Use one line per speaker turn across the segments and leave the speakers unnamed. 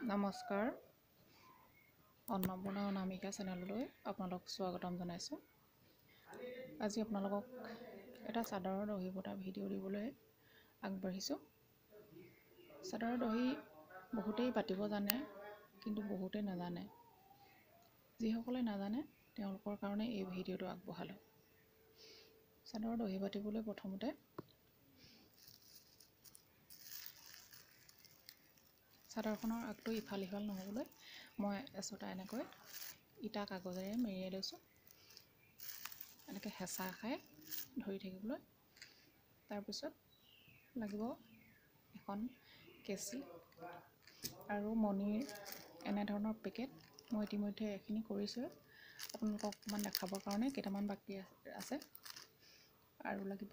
নমস্কাৰ। অন্নপূৰ্ণা অনামিকা চেনেললৈ আপোনালোক স্বাগতম জনাইছোঁ। আজি আপোনালোকক এটা চাদৰৰ দহি বটা ভিডিঅ' দিবলৈ আগবাঢ়িছোঁ। চাদৰৰ দহি বহুতেই বাতিব জানে কিন্তু বহুতেই নাজানে। যিসকলে নাজানে তেওঁলোকৰ কাৰণে এই ভিডিঅ'টো আগবঢ়ালোঁ। চাদৰৰ দহি বাতিবলৈ প্ৰথমতে চাদৰখনৰ আগটো ইফাল সিফাল নহ'বলৈ মই এচটা এনেকৈ ইটা কাগজেৰে মেৰিয়াই লৈছোঁ। এনেকৈ হেঁচা খাই ধৰি থাকিবলৈ। তাৰপিছত লাগিব এখন কেঁচি আৰু মণিৰ এনেধৰণৰ পেকেট মই ইতিমধ্যে এইখিনি কৰিছোঁ আপোনালোকক অকণমান দেখাবৰ কাৰণে কেইটামান বাকী আছে। আৰু লাগিব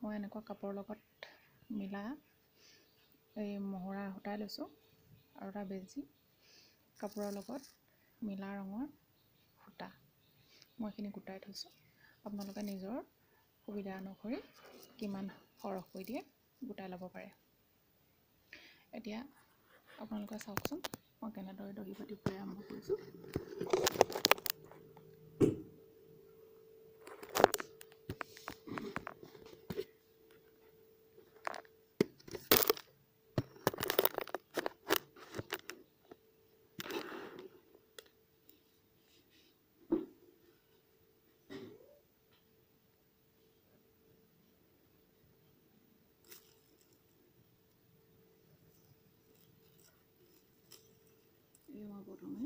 মই এনেকুৱা কাপোৰৰ লগত মিলা এই মহুৰা সূতাই লৈছোঁ আৰু এটা বেজি কাপোৰৰ লগত মিলা ৰঙৰ সূতা মই এইখিনি গোটাই থৈছোঁ। আপোনালোকে নিজৰ সুবিধা অনুসৰি কিমান সৰহকৈ দিয়ে গোটাই ল'ব পাৰে। এতিয়া আপোনালোকে চাওকচোন মই কেনেদৰে দহি বাতিবলৈ আৰম্ভ কৰিছোঁ। প্ৰথমে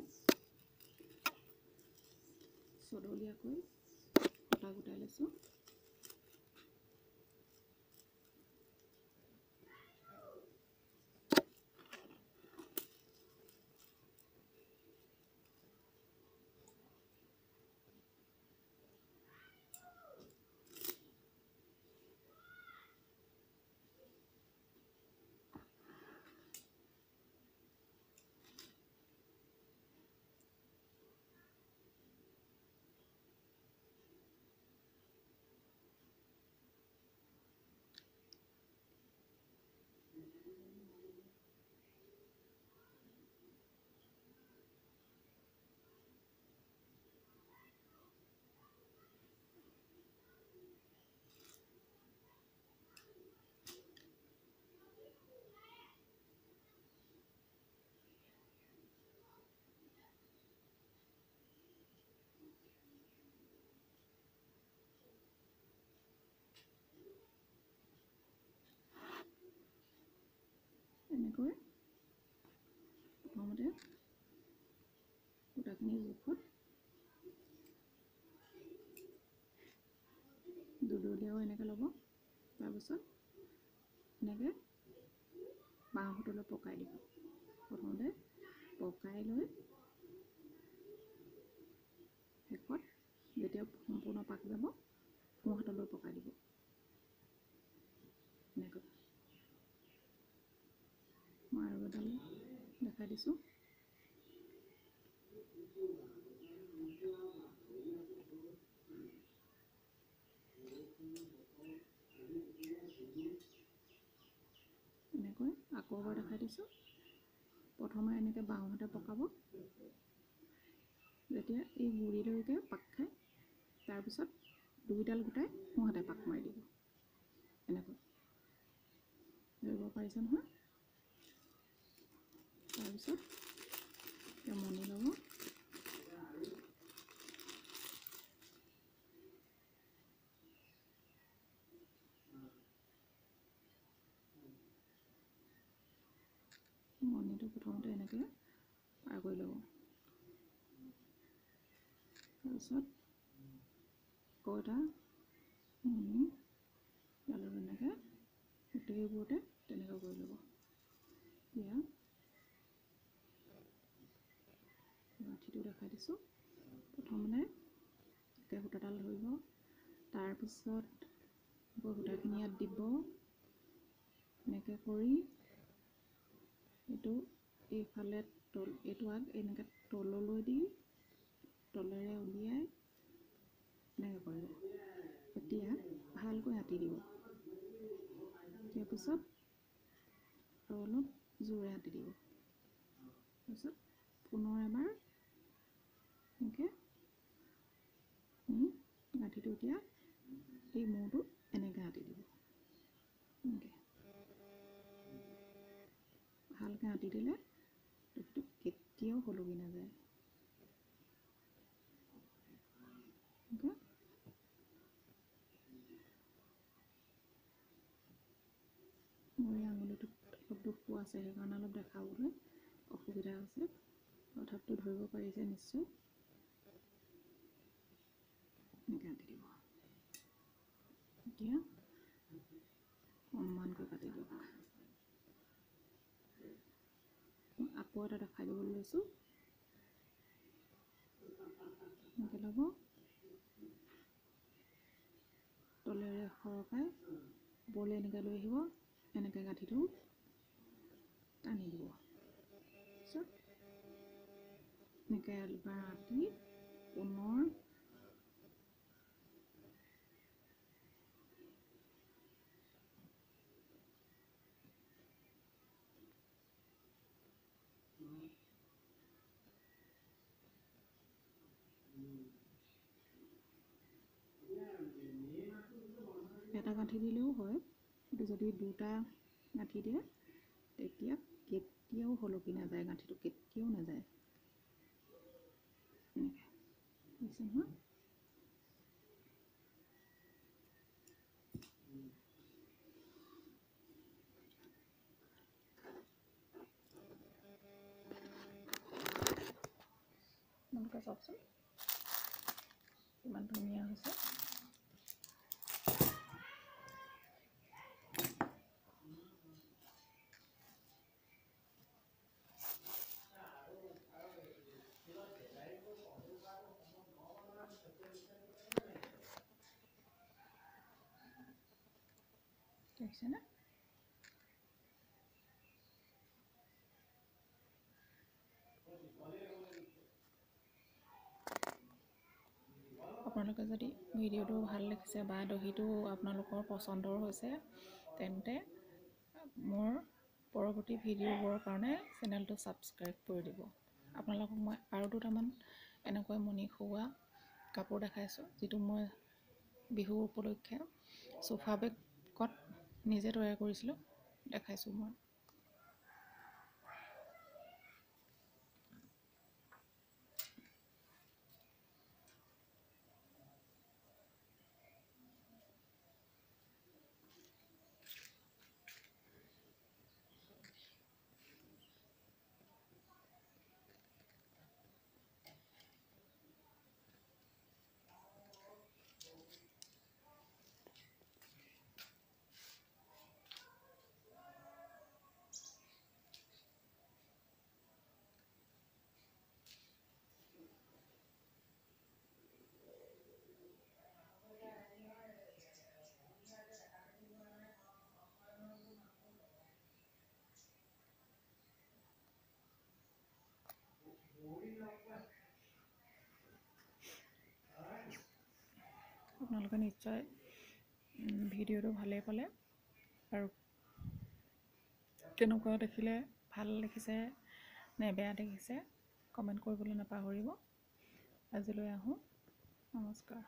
ছডলীয়াকৈ সূতা গোটাই লৈছোঁ। এনেকৈ। প্ৰথমতে সূতাখিনি জোখত দুডলীয়াও এনেকৈ ল'ব। তাৰপিছত এনেকৈ বাওঁ হাতলৈ পকাই দিব। প্ৰথমতে পকাই লৈ শেষত যেতিয়া সম্পূৰ্ণ পাক যাব সোঁ হাতলৈ পকাই দিব এনেকৈ মই আৰু এডাল দেখাই দিছোঁ এনেকৈ আকৌ এবাৰ দেখাই দিছোঁ। প্ৰথমে এনেকৈ বাওঁহাতে পকাব। যেতিয়া এই গুৰিলৈকে পাক খায় তাৰপিছত দুইডাল গোটাই সোঁহাতে পাক মাৰি দিব। এনেকৈ। ধৰিব পাৰিছে নহয়? তাৰপিছত মণি ল'ব মণিটো প্ৰথমতে এনেকৈ পাৰ কৰি ল'ব তাৰপিছত আকৌ এটা মণি ডালত এনেকৈ গোটেইবোৰতে তেনেকৈ কৰি ল'ব এতিয়া দেখাই দিছোঁ। প্ৰথমতে একে সূতাডাল ধৰিব। তাৰপিছত আকৌ সূতাখিনি ইয়াত দিব। এনেকৈ কৰি এইটো এইফালে তল এইটো আগ এনেকৈ তললৈ দি তলেৰে উলিয়াই এনেকৈ কৰিব এতিয়া ভালকৈ আঁতি দিব। তাৰপিছত অলপ জোৰে কাটি দিব। তাৰপিছত পুনৰ এবাৰ এনেকৈ গাঁঠিটো এতিয়া এই মূৰটো এনেকৈ কাটি দিব এনেকৈ ভালকৈ কাটি দিলে সেইটো কেতিয়াও সলকি নাযায় মোৰ এই আঙুলিটোত অলপ দুখ পোৱা আছে সেইকাৰণে অলপ দেখাবলৈ অসুবিধা হৈছে তথাপিতো ধৰিব পাৰিছে নিশ্চয় এনেকৈ কাটি দিব এতিয়া সমানকৈ কাটি দিয়ক আকৌ এটা দেখাই দিবলৈ লৈছোঁ এনেকৈ ল'ব তলেৰে সৰকাই ওপৰলৈ এনেকৈ লৈ আহিব এনেকৈ গাঁঠিটো টানি দিব এনেকৈ এবাৰ আঁতি পুনৰ এটা গাঁঠি দিলেও হয় কিন্তু যদি দুটা গাঁঠি দিয়ে তেতিয়া কেতিয়াও সলকি নাযায় গাঁঠিটো কেতিয়াও নাযায়। এনেকৈ নহয়? চাওকচোন। কিমান ধুনীয়া হৈছে। দেখিছেনে? আপোনালোকে যদি ভিডিঅ'টো ভাল দেখিছে বা দহিটো আপোনালোকৰ পচন্দৰ হৈছে তেন্তে মোৰ পৰৱৰ্তী ভিডিঅ'বোৰৰ কাৰণে চেনেলটো ছাবস্ক্ৰাইব কৰি দিব। আপোনালোকক মই আৰু দুটামান এনেকৈ মণি খোৱা কাপোৰ দেখাইছোঁ যিটো মই বিহু উপলক্ষে চোফা বেগত নিজে তৈয়াৰ কৰিছিলোঁ দেখাইছোঁ মই। আপোনালোকে নিশ্চয় ভিডিঅ'টো ভালেই পালে আৰু কেনেকুৱা দেখিলে ভাল দেখিছে নে বেয়া দেখিছে কমেণ্ট কৰিবলৈ নাপাহৰিব। আজিলৈ আহোঁ। নমস্কাৰ।